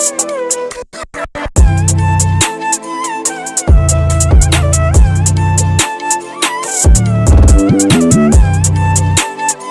Bye.